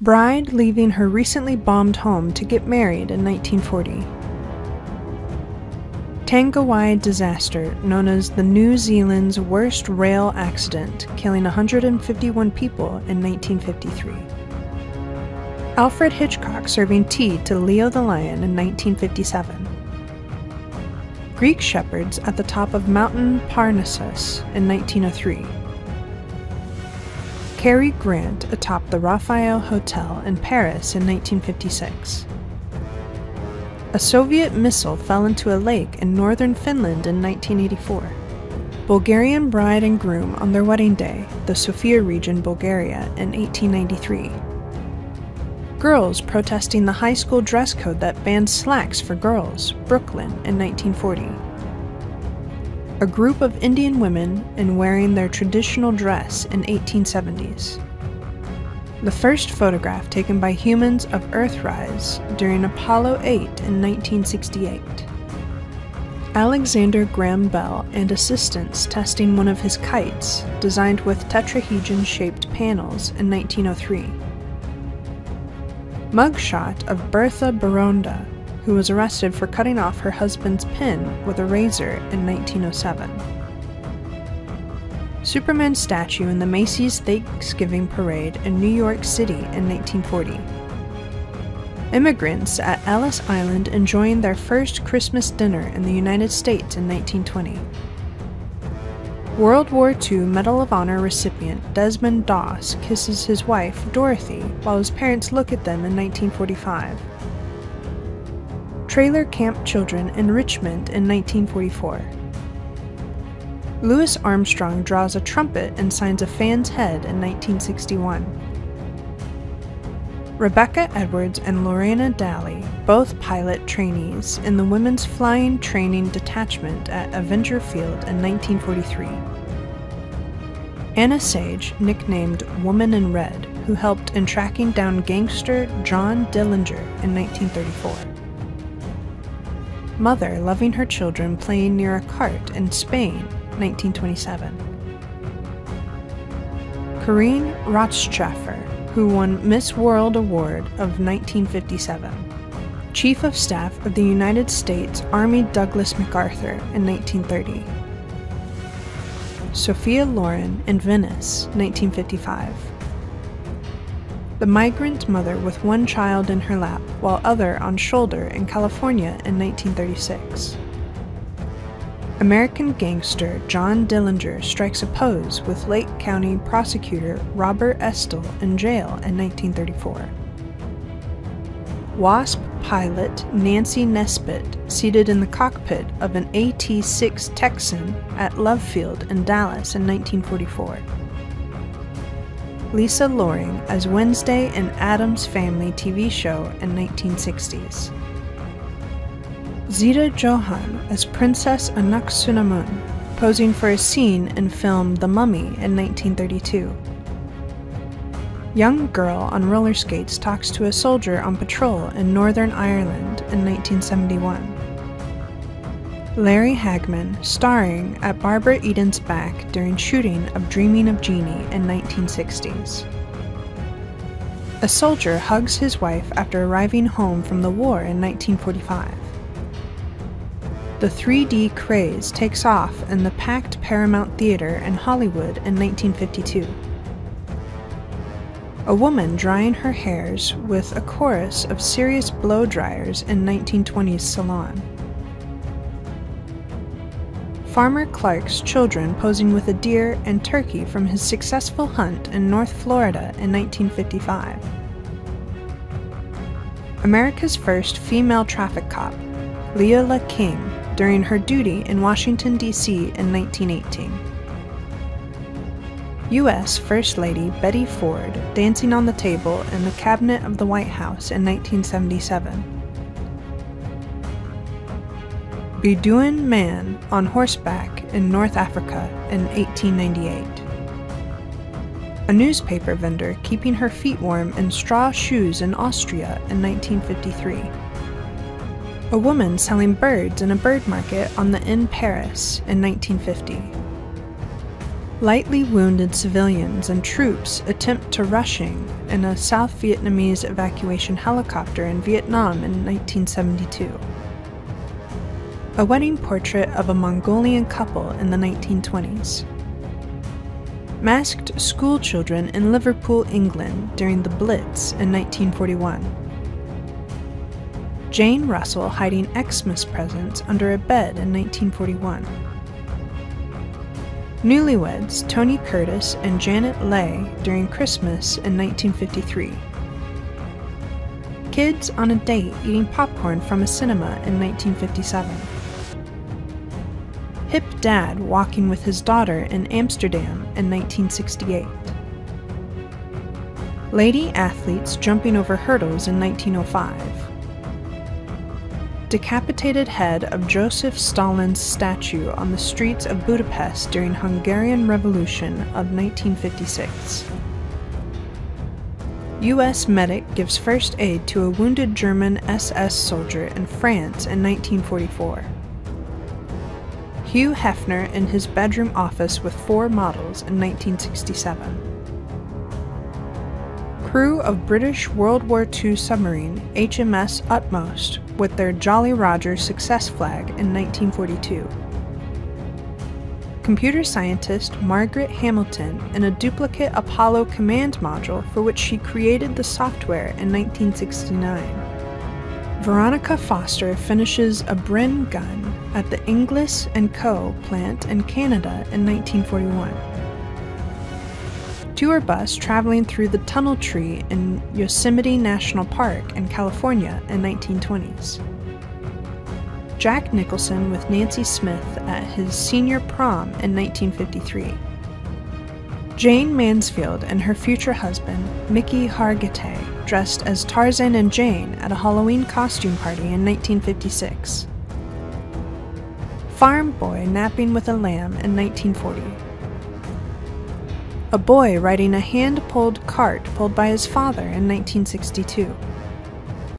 Bride leaving her recently bombed home to get married in 1940. Tangiwai disaster, known as the New Zealand's worst rail accident, killing 151 people in 1953. Alfred Hitchcock serving tea to Leo the Lion in 1957. Greek shepherds at the top of Mountain Parnassus in 1903. Cary Grant atop the Raphael Hotel in Paris in 1956. A Soviet missile fell into a lake in northern Finland in 1984. Bulgarian bride and groom on their wedding day, the Sofia region, Bulgaria, in 1893. Girls protesting the high school dress code that banned slacks for girls, Brooklyn, in 1940. A group of Indian women in wearing their traditional dress in 1870s the first photograph taken by humans of Earthrise during Apollo 8 in 1968. Alexander Graham Bell and assistants testing one of his kites, designed with tetrahedron shaped panels, in 1903. Mugshot of Bertha Beronda, who was arrested for cutting off her husband's pin with a razor in 1907. Superman statue in the Macy's Thanksgiving Parade in New York City in 1940. Immigrants at Ellis Island enjoying their first Christmas dinner in the United States in 1920. World War II Medal of Honor recipient Desmond Doss kisses his wife, Dorothy, while his parents look at them in 1945. Trailer Camp Children in Richmond in 1944. Louis Armstrong draws a trumpet and signs a fan's head in 1961. Rebecca Edwards and Lorena Daly, both pilot trainees in the Women's Flying Training Detachment at Avenger Field in 1943. Anna Sage, nicknamed Woman in Red, who helped in tracking down gangster John Dillinger in 1934. Mother loving her children playing near a cart in Spain 1927. Corine Rottschäfer, who won Miss World Award of 1957. Chief of Staff of the United States Army Douglas MacArthur in 1930. Sophia Loren in Venice, 1955. The migrant mother with one child in her lap while other on shoulder in California in 1936. American gangster John Dillinger strikes a pose with Lake County prosecutor Robert Estill in jail in 1934. WASP pilot Nancy Nesbitt seated in the cockpit of an AT 6 Texan at Love Field in Dallas in 1944. Lisa Loring as Wednesday in Addams Family TV show in 1960s. Zita Johann as Princess Anck-su-namun, posing for a scene in film The Mummy in 1932. Young girl on roller skates talks to a soldier on patrol in Northern Ireland in 1971. Larry Hagman starring at Barbara Eden's back during shooting of Dreaming of Jeannie in 1960s. A soldier hugs his wife after arriving home from the war in 1945 the 3D craze takes off in the packed Paramount Theater in Hollywood in 1952. A woman drying her hairs with a chorus of serious blow dryers in 1920s salon. Farmer Clark's children posing with a deer and turkey from his successful hunt in North Florida in 1955. America's first female traffic cop, Leola King, during her duty in Washington, D.C. in 1918. U.S. First Lady Betty Ford dancing on the table in the cabinet of the White House in 1977. Bedouin man on horseback in North Africa in 1898. A newspaper vendor keeping her feet warm in straw shoes in Austria in 1953. A woman selling birds in a bird market on the Inn Paris in 1950. Lightly wounded civilians and troops attempt to rushing in a South Vietnamese evacuation helicopter in Vietnam in 1972. A wedding portrait of a Mongolian couple in the 1920s. Masked schoolchildren in Liverpool, England during the Blitz in 1941. Jane Russell hiding Xmas presents under a bed in 1941. Newlyweds Tony Curtis and Janet Leigh during Christmas in 1953. Kids on a date eating popcorn from a cinema in 1957. Hip dad walking with his daughter in Amsterdam in 1968. Lady athletes jumping over hurdles in 1905 decapitated head of Joseph Stalin's statue on the streets of Budapest during Hungarian Revolution of 1956. U.S. medic gives first aid to a wounded German SS soldier in France in 1944. Hugh Hefner in his bedroom office with four models in 1967 crew of British World War II submarine HMS Utmost with their Jolly Roger success flag in 1942. Computer scientist Margaret Hamilton in a duplicate Apollo command module for which she created the software in 1969. Veronica Foster finishes a Bren gun at the Inglis & Co. plant in Canada in 1941 tour bus traveling through the tunnel tree in Yosemite National Park in California in 1920s. Jack Nicholson with Nancy Smith at his senior prom in 1953. Jayne Mansfield and her future husband, Mickey Hargitay, dressed as Tarzan and Jane at a Halloween costume party in 1956. Farm Boy napping with a lamb in 1940 a boy riding a hand pulled cart pulled by his father in 1962.